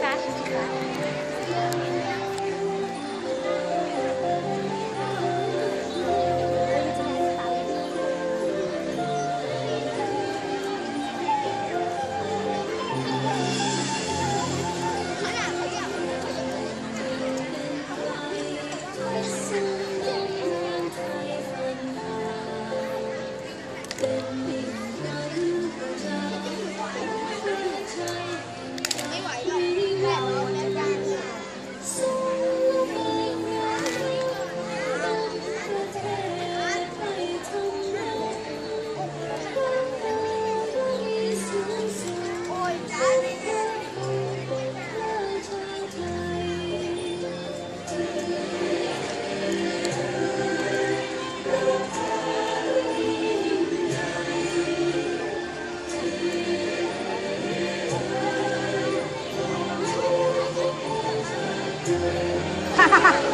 八十几块。Ha ha ha!